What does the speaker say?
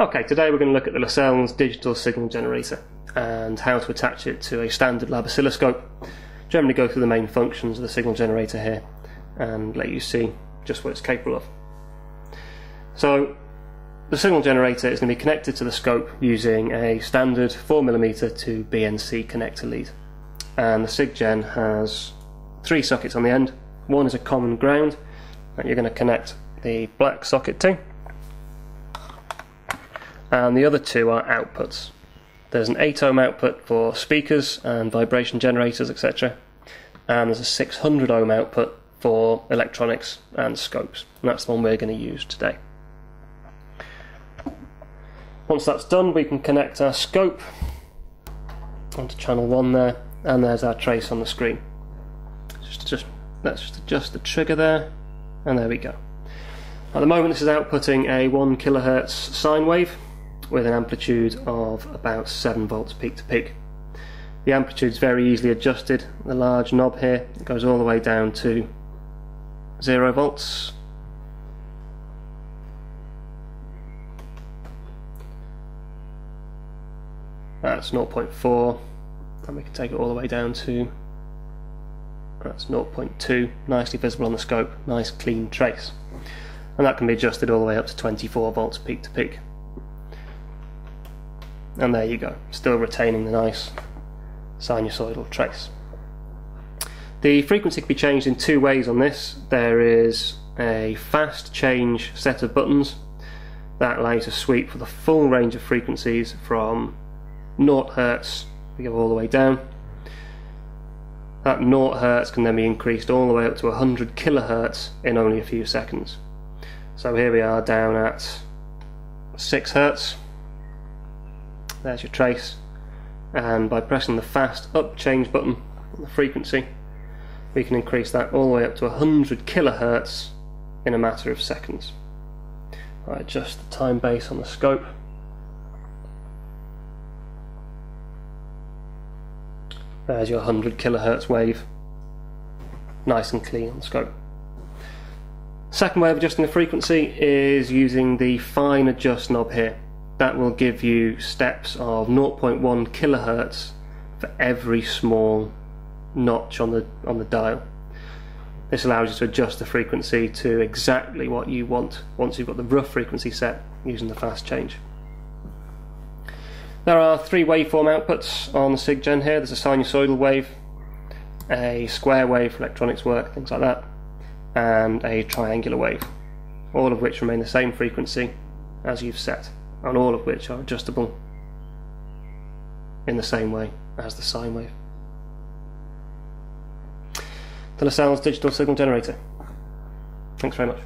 Okay, today we're going to look at the Lascells digital signal generator and how to attach it to a standard lab oscilloscope. Generally go through the main functions of the signal generator here and let you see just what it's capable of. So the signal generator is going to be connected to the scope using a standard 4mm to BNC connector lead. And the SIGGEN has three sockets on the end. One is a common ground that you're going to connect the black socket to and the other two are outputs. There's an 8 ohm output for speakers and vibration generators, etc., and there's a 600 ohm output for electronics and scopes, and that's the one we're going to use today. Once that's done, we can connect our scope onto channel 1 there, and there's our trace on the screen. Just, just Let's just adjust the trigger there, and there we go. At the moment, this is outputting a 1 kilohertz sine wave, with an amplitude of about 7 volts peak to peak. The amplitude is very easily adjusted. The large knob here goes all the way down to 0 volts. That's 0.4 and we can take it all the way down to that's 0.2 nicely visible on the scope nice clean trace and that can be adjusted all the way up to 24 volts peak to peak and there you go, still retaining the nice sinusoidal trace. The frequency can be changed in two ways on this. There is a fast change set of buttons that allows a sweep for the full range of frequencies from 0 Hz, we go all the way down. That 0 Hz can then be increased all the way up to 100 kHz in only a few seconds. So here we are down at 6 Hz there's your trace and by pressing the fast up change button on the frequency we can increase that all the way up to 100 kilohertz in a matter of seconds. I adjust the time base on the scope. There's your 100 kilohertz wave, nice and clean on the scope. Second way of adjusting the frequency is using the fine adjust knob here that will give you steps of 0.1 kilohertz for every small notch on the on the dial. This allows you to adjust the frequency to exactly what you want once you've got the rough frequency set using the fast change. There are three waveform outputs on the SIGGEN here. There's a sinusoidal wave, a square wave for electronics work, things like that, and a triangular wave, all of which remain the same frequency as you've set and all of which are adjustable in the same way as the sine wave. The Lascells digital signal generator. Thanks very much.